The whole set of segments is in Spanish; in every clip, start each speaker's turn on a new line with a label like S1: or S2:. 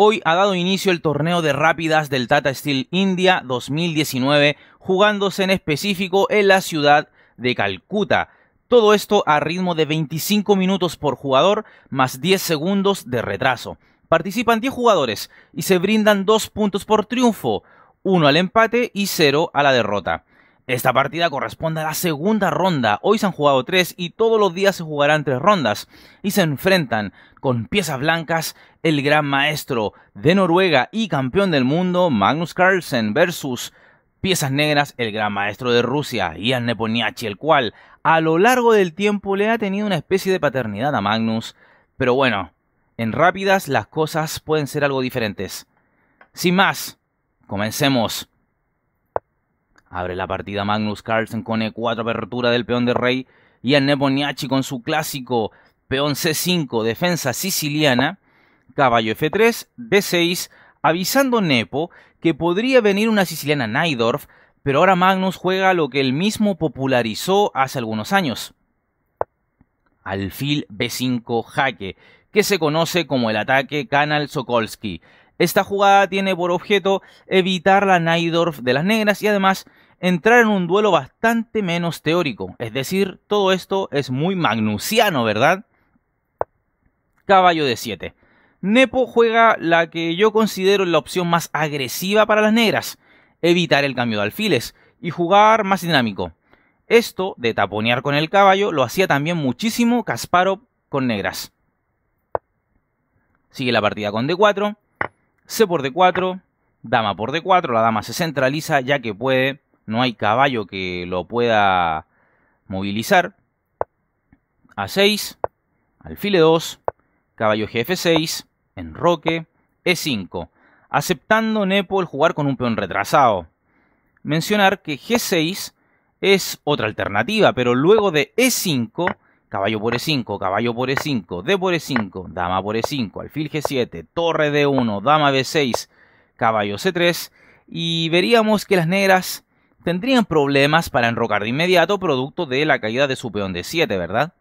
S1: Hoy ha dado inicio el torneo de rápidas del Tata Steel India 2019, jugándose en específico en la ciudad de Calcuta. Todo esto a ritmo de 25 minutos por jugador más 10 segundos de retraso. Participan 10 jugadores y se brindan 2 puntos por triunfo, 1 al empate y 0 a la derrota. Esta partida corresponde a la segunda ronda. Hoy se han jugado tres y todos los días se jugarán tres rondas. Y se enfrentan con piezas blancas el gran maestro de Noruega y campeón del mundo Magnus Carlsen versus piezas negras el gran maestro de Rusia Ian Neponiachi, el cual a lo largo del tiempo le ha tenido una especie de paternidad a Magnus. Pero bueno, en rápidas las cosas pueden ser algo diferentes. Sin más, comencemos. Abre la partida Magnus Carlsen con E4 apertura del peón de rey. Y a Neponiachi con su clásico peón C5 defensa siciliana, caballo F3, D6, avisando Nepo que podría venir una siciliana Naidorf, pero ahora Magnus juega lo que él mismo popularizó hace algunos años. Alfil B5 jaque, que se conoce como el ataque Kanal Sokolsky, esta jugada tiene por objeto evitar la Naidorf de las negras y además entrar en un duelo bastante menos teórico. Es decir, todo esto es muy magnusiano, ¿verdad? Caballo de 7. Nepo juega la que yo considero la opción más agresiva para las negras, evitar el cambio de alfiles y jugar más dinámico. Esto de taponear con el caballo lo hacía también muchísimo Kasparov con negras. Sigue la partida con D4 C por D4, dama por D4, la dama se centraliza ya que puede, no hay caballo que lo pueda movilizar. A6, alfil E2, caballo GF6, enroque, E5, aceptando Nepo el jugar con un peón retrasado. Mencionar que G6 es otra alternativa, pero luego de E5 caballo por E5, caballo por E5, D por E5, dama por E5, alfil G7, torre D1, dama B6, caballo C3, y veríamos que las negras tendrían problemas para enrocar de inmediato producto de la caída de su peón D7, ¿verdad?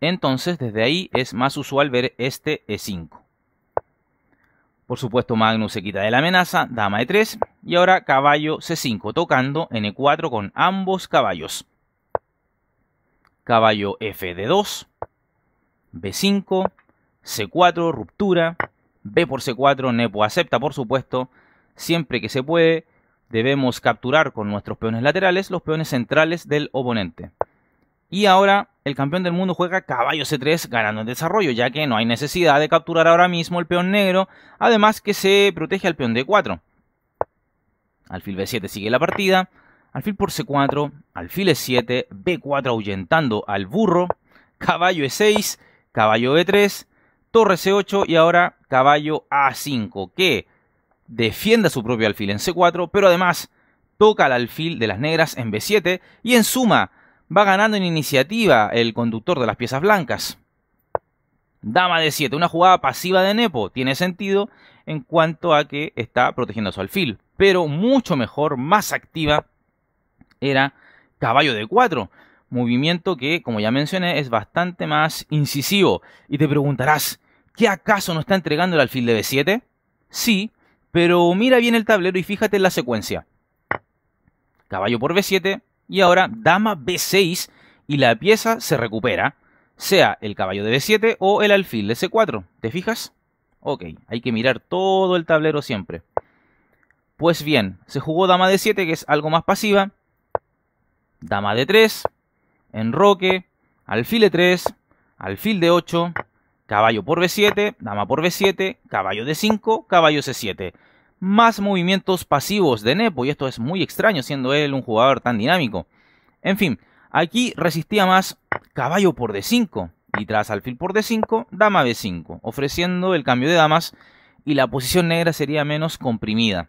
S1: Entonces, desde ahí es más usual ver este E5. Por supuesto, Magnus se quita de la amenaza, dama E3, y ahora caballo C5, tocando en E4 con ambos caballos caballo F de 2, B5, C4, ruptura, B por C4, Nepo acepta por supuesto, siempre que se puede debemos capturar con nuestros peones laterales los peones centrales del oponente. Y ahora el campeón del mundo juega caballo C3 ganando en desarrollo, ya que no hay necesidad de capturar ahora mismo el peón negro, además que se protege al peón D4. Alfil B7 sigue la partida, alfil por C4, alfil E7, B4 ahuyentando al burro, caballo E6, caballo E3, torre C8 y ahora caballo A5, que defiende su propio alfil en C4, pero además toca al alfil de las negras en B7 y en suma va ganando en iniciativa el conductor de las piezas blancas. Dama de 7, una jugada pasiva de Nepo, tiene sentido en cuanto a que está protegiendo a su alfil, pero mucho mejor, más activa era caballo de 4. Movimiento que, como ya mencioné, es bastante más incisivo. Y te preguntarás, ¿qué acaso no está entregando el alfil de B7? Sí, pero mira bien el tablero y fíjate en la secuencia. Caballo por B7 y ahora dama B6 y la pieza se recupera, sea el caballo de B7 o el alfil de C4. ¿Te fijas? Ok, hay que mirar todo el tablero siempre. Pues bien, se jugó dama de 7 que es algo más pasiva, dama de 3, enroque, alfil de 3, alfil de 8, caballo por B7, dama por B7, caballo de 5, caballo C7. Más movimientos pasivos de Nepo, y esto es muy extraño siendo él un jugador tan dinámico. En fin, aquí resistía más caballo por D5, y tras alfil por D5, dama B5, ofreciendo el cambio de damas, y la posición negra sería menos comprimida.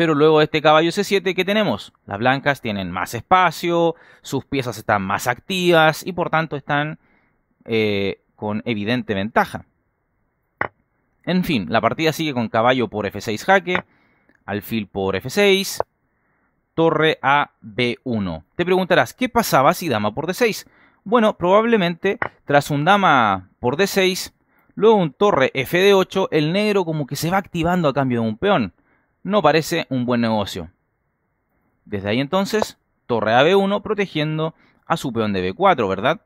S1: Pero luego este caballo C7, ¿qué tenemos? Las blancas tienen más espacio, sus piezas están más activas y por tanto están eh, con evidente ventaja. En fin, la partida sigue con caballo por F6 jaque, alfil por F6, torre a B1. Te preguntarás, ¿qué pasaba si dama por D6? Bueno, probablemente tras un dama por D6, Luego un torre f de 8, el negro como que se va activando a cambio de un peón. No parece un buen negocio. Desde ahí entonces, torre a b1 protegiendo a su peón de b4, ¿verdad?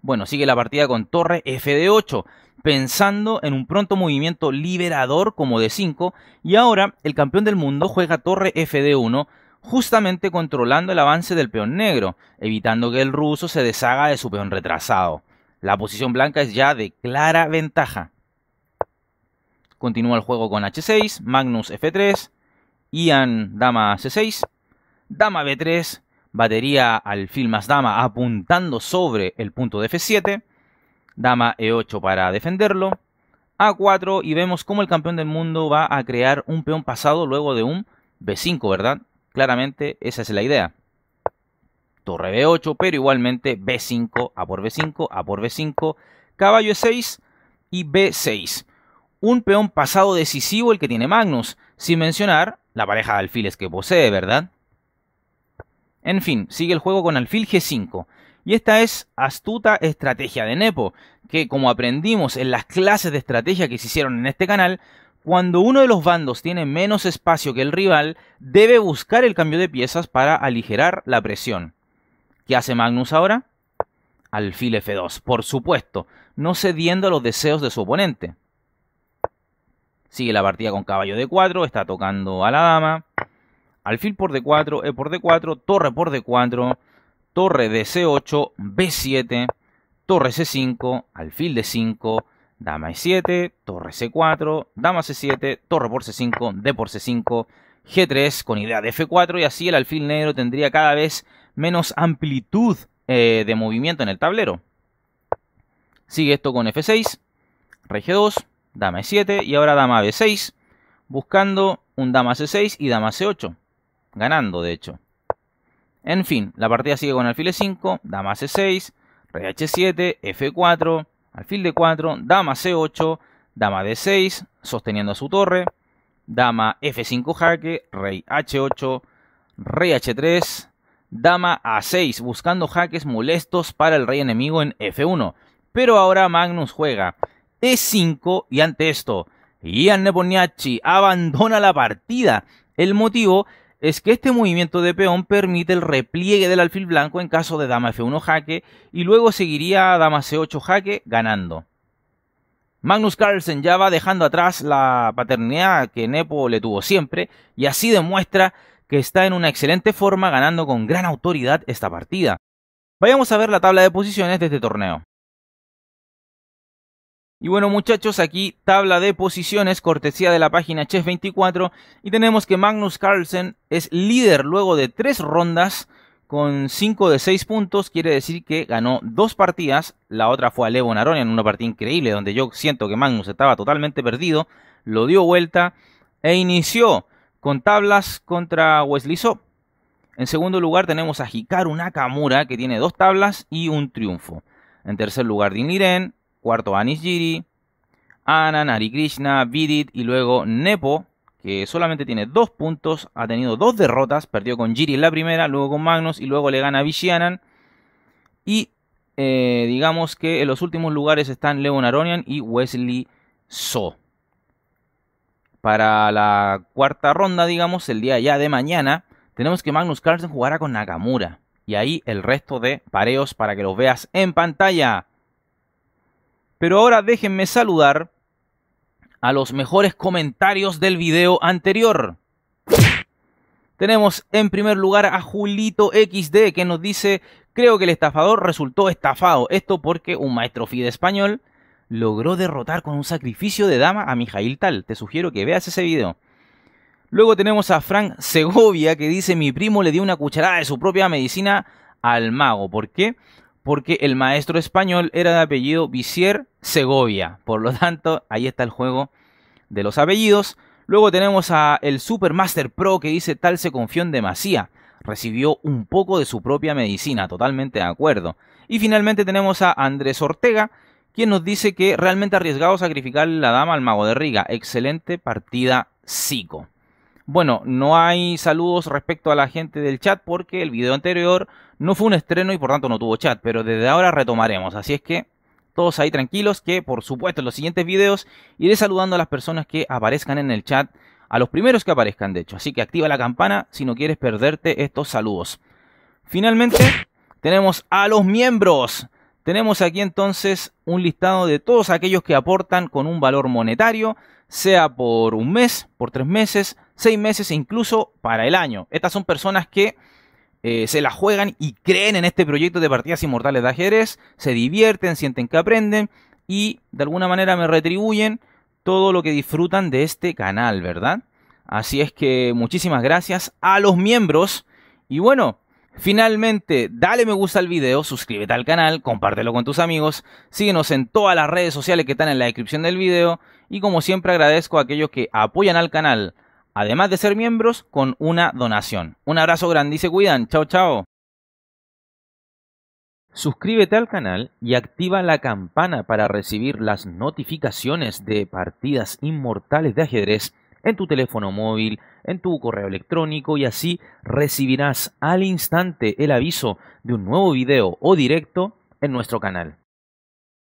S1: Bueno, sigue la partida con torre f de 8, pensando en un pronto movimiento liberador como de 5, y ahora el campeón del mundo juega torre f de 1, justamente controlando el avance del peón negro, evitando que el ruso se deshaga de su peón retrasado. La posición blanca es ya de clara ventaja. Continúa el juego con h6, Magnus f3, Ian dama c6, dama b3, batería alfil más dama apuntando sobre el punto de f7, dama e8 para defenderlo, a4 y vemos cómo el campeón del mundo va a crear un peón pasado luego de un b5, ¿verdad? Claramente esa es la idea torre b8, pero igualmente b5, a por b5, a por b5, caballo e6 y b6. Un peón pasado decisivo el que tiene Magnus, sin mencionar la pareja de alfiles que posee, ¿verdad? En fin, sigue el juego con alfil g5. Y esta es astuta estrategia de Nepo, que como aprendimos en las clases de estrategia que se hicieron en este canal, cuando uno de los bandos tiene menos espacio que el rival, debe buscar el cambio de piezas para aligerar la presión. ¿Qué hace Magnus ahora? Alfil F2, por supuesto, no cediendo a los deseos de su oponente. Sigue la partida con caballo D4, está tocando a la dama. Alfil por D4, E por D4, torre por D4, torre de C8, B7, torre C5, alfil D5, dama E7, torre C4, dama C7, torre por C5, D por C5, G3 con idea de F4 y así el alfil negro tendría cada vez menos amplitud eh, de movimiento en el tablero. Sigue esto con F6, Rey G2, Dama E7 y ahora Dama B6, buscando un Dama C6 y Dama C8, ganando de hecho. En fin, la partida sigue con alfil E5, Dama C6, Rey H7, F4, alfil D4, Dama C8, Dama D6, sosteniendo a su torre, Dama F5 jaque, Rey H8, Rey H3, Dama A6, buscando jaques molestos para el rey enemigo en F1. Pero ahora Magnus juega E5 y ante esto, Ian Neponiachi abandona la partida. El motivo es que este movimiento de peón permite el repliegue del alfil blanco en caso de dama F1 jaque y luego seguiría dama C8 jaque ganando. Magnus Carlsen ya va dejando atrás la paternidad que Nepo le tuvo siempre y así demuestra que está en una excelente forma ganando con gran autoridad esta partida. Vayamos a ver la tabla de posiciones de este torneo. Y bueno muchachos, aquí tabla de posiciones, cortesía de la página Chess24, y tenemos que Magnus Carlsen es líder luego de tres rondas con 5 de 6 puntos, quiere decir que ganó dos partidas, la otra fue a Levo en una partida increíble donde yo siento que Magnus estaba totalmente perdido, lo dio vuelta e inició con tablas contra Wesley So. En segundo lugar tenemos a Hikaru Nakamura, que tiene dos tablas y un triunfo. En tercer lugar, Din Liren. Cuarto, Anis Giri. Anand, Nari Krishna, Vidit y luego Nepo, que solamente tiene dos puntos, ha tenido dos derrotas, perdió con Giri en la primera, luego con Magnus y luego le gana a. Y eh, digamos que en los últimos lugares están Leon Aronian y Wesley So para la cuarta ronda, digamos, el día ya de mañana, tenemos que Magnus Carlsen jugará con Nakamura. Y ahí el resto de pareos para que los veas en pantalla. Pero ahora déjenme saludar a los mejores comentarios del video anterior. Tenemos en primer lugar a Julito XD que nos dice, creo que el estafador resultó estafado. Esto porque un maestro FIDE español logró derrotar con un sacrificio de dama a Mijail Tal. Te sugiero que veas ese video. Luego tenemos a Frank Segovia que dice mi primo le dio una cucharada de su propia medicina al mago. ¿Por qué? Porque el maestro español era de apellido Visier Segovia. Por lo tanto, ahí está el juego de los apellidos. Luego tenemos a el Supermaster Pro que dice tal se confió en demasía. Recibió un poco de su propia medicina, totalmente de acuerdo. Y finalmente tenemos a Andrés Ortega quien nos dice que realmente arriesgado sacrificar la dama al mago de Riga. Excelente partida psico. Bueno, no hay saludos respecto a la gente del chat porque el video anterior no fue un estreno y por tanto no tuvo chat, pero desde ahora retomaremos, así es que todos ahí tranquilos que por supuesto en los siguientes videos iré saludando a las personas que aparezcan en el chat, a los primeros que aparezcan de hecho. Así que activa la campana si no quieres perderte estos saludos. Finalmente tenemos a los miembros. Tenemos aquí entonces un listado de todos aquellos que aportan con un valor monetario, sea por un mes, por tres meses, seis meses e incluso para el año. Estas son personas que eh, se la juegan y creen en este proyecto de partidas inmortales de ajedrez, se divierten, sienten que aprenden y de alguna manera me retribuyen todo lo que disfrutan de este canal, ¿verdad? Así es que muchísimas gracias a los miembros y bueno, Finalmente, dale me gusta al video, suscríbete al canal, compártelo con tus amigos, síguenos en todas las redes sociales que están en la descripción del video y como siempre agradezco a aquellos que apoyan al canal, además de ser miembros, con una donación. Un abrazo grande y se cuidan, chao chao. Suscríbete al canal y activa la campana para recibir las notificaciones de partidas inmortales de ajedrez en tu teléfono móvil, en tu correo electrónico y así recibirás al instante el aviso de un nuevo video o directo en nuestro canal.